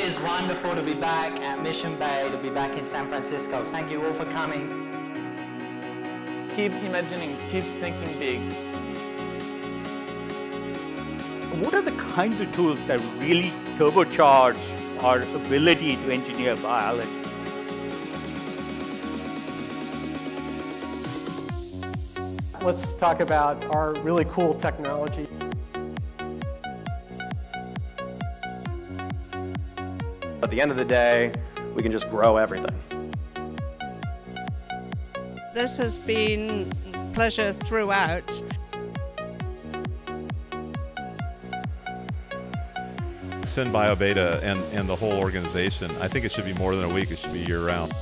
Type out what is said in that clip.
is wonderful to be back at Mission Bay, to be back in San Francisco. Thank you all for coming. Keep imagining, keep thinking big. What are the kinds of tools that really turbocharge our ability to engineer biology? Let's talk about our really cool technology. At the end of the day, we can just grow everything. This has been pleasure throughout. SynBioBeta and, and the whole organization, I think it should be more than a week, it should be year round.